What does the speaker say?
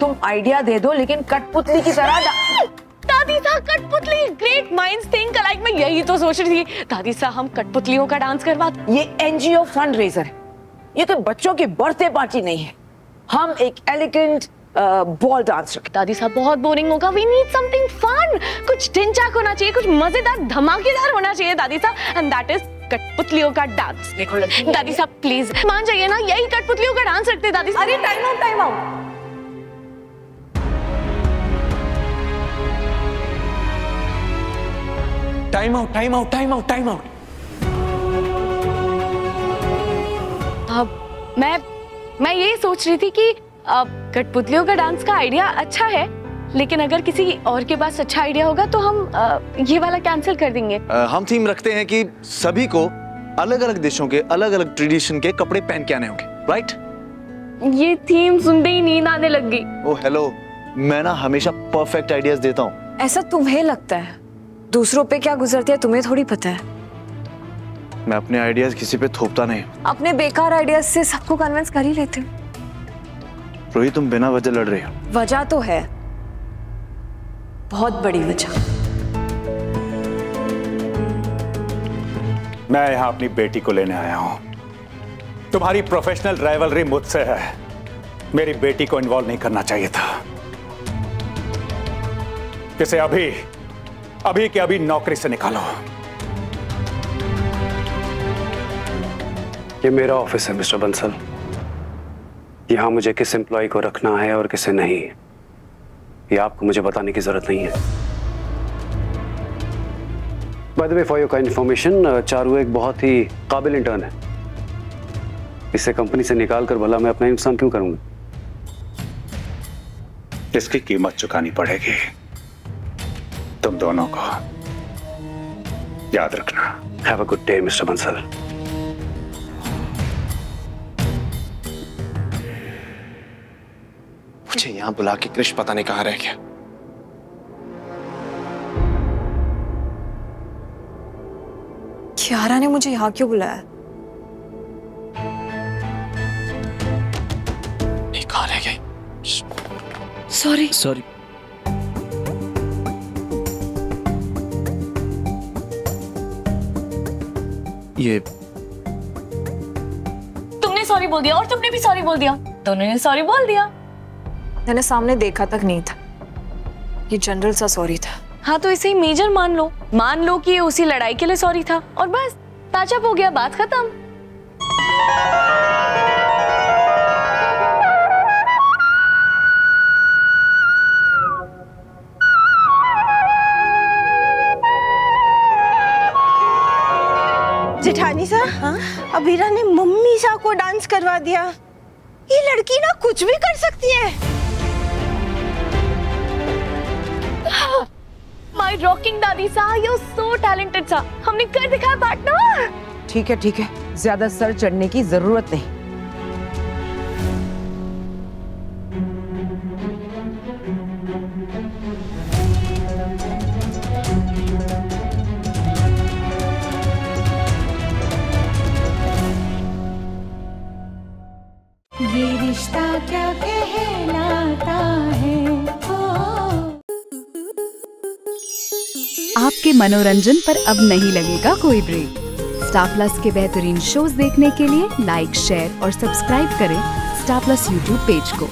तुम आइडिया दे दो लेकिन कठपुतली की तरह दादी साहब कठपुतली ग्रेट माइंड्स थिंक अलाइक मैं यही तो सोच रही थी। दादी साहब हम कठपुतलियों का डांस करवा ये एनजीओ फंड रेजर है। ये कोई बच्चों की बर्थडे पार्टी नहीं है। हम एक एलिगेंट बॉल डांस रखें दादी साहब बहुत बोरिंग होगा। वी नीड समथिंग फन कुछ टिंचाक होना चाहिए कुछ मज़ेदार धमाकेदार होना चाहिए दादी साहब। एंड दैट इज़ कठपुतलियों का डांस देखो दादी साहब प्लीज़ मान जाइए ना यही कठपुतलियों का डांस रखते दादी साहब। अरे time out time out time out time out time out time out अब मैं मैं ये सोच रही थी कि अब कठपुतलियों का डांस का आइडिया अच्छा है लेकिन अगर किसी और के पास अच्छा आइडिया होगा तो हम अ, ये वाला कैंसिल कर देंगे। अ, हम थीम रखते हैं कि सभी को अलग अलग देशों के अलग अलग ट्रेडिशन के कपड़े पहन के आने होंगे राइट ये थीम सुनते ही नींद आने लग गई। ओ हेलो मैं ना हमेशा परफेक्ट आइडियाज़ देता हूँ। ऐसा तुम्हें लगता है? दूसरों पे क्या गुजरती है तुम्हें थोड़ी पता है। मैं अपने आइडियाज़ किसी पे थोपता नहीं। अपने बेकार आइडियाज़ से सबको कन्विंस कर ही लेते हो। रोहित तुम बिना वजह लड़ रही हो। वजह तो है। बहुत बड़ी वजह। मैं यहाँ अपनी बेटी को लेने आया हूँ। तुम्हारी प्रोफेशनल राइवलरी मुझसे है। मेरी बेटी को इन्वॉल्व नहीं करना चाहिए था। इसे अभी अभी के अभी नौकरी से निकालो। ये मेरा ऑफ़िस है मिस्टर बंसल। यहाँ मुझे किस एम्प्लॉय को रखना है और किसे नहीं ये आपको मुझे बताने की ज़रूरत नहीं है। By the way for your का इन्फॉर्मेशन चारू एक बहुत ही काबिल इंटर्न है। इसे कंपनी से निकाल कर भला मैं अपना नुकसान क्यों करूँगा? इसकी कीमत चुकानी पड़ेगी। तुम दोनों को याद रखना। Have a good day mister Bansal मुझे यहाँ बुला के कृष्ण पता नहीं कहाँ रह गया। कियारा ने मुझे यहाँ क्यों बुलाया? नहीं कहाँ रह गई? सॉरी सॉरी ये। तुमने सॉरी बोल दिया और तुमने भी सॉरी बोल दिया। दोनों ने सॉरी बोल दिया। मैंने सामने देखा तक नहीं था। ये जनरल सा सॉरी था। हाँ तो इसे ही मेजर मान लो। मान लो कि ये उसी लड़ाई के लिए सॉरी था। और बस पैचअप हो गया बात खत्म। सा? अबीरा ने मम्मी सा को डांस करवा दिया। ये लड़की ना कुछ भी कर सकती है। माय रॉकिंग दादी सा यू सो टैलेंटेड सा। हमने कर दिखाया पार्टनर ठीक है ठीक है। ज़्यादा सर चढ़ने की ज़रूरत नहीं। रिश्ता क्या कहलाता है? आपके मनोरंजन पर अब नहीं लगेगा कोई ब्रेक स्टार प्लस के बेहतरीन शोज़ देखने के लिए लाइक शेयर और सब्सक्राइब करें स्टार प्लस यूट्यूब पेज को।